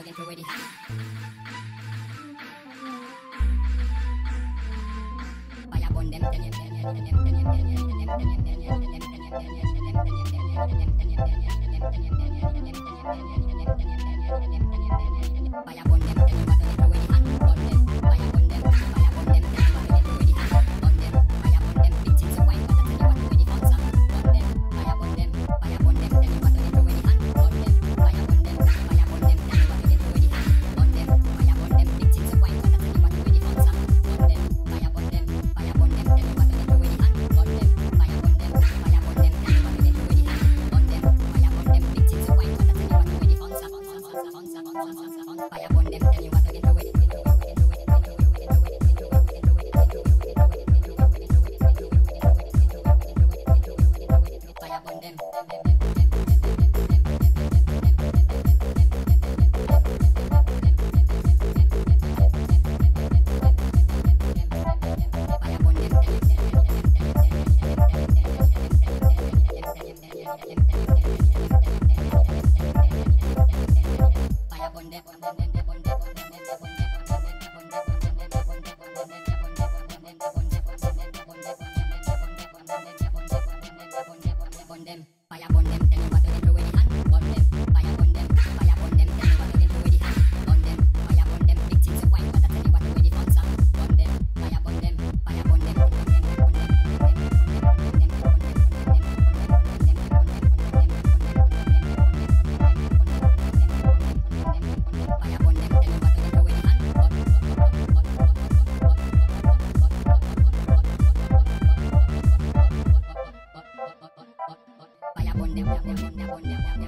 Now get ready. Fire Bye.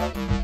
Bye.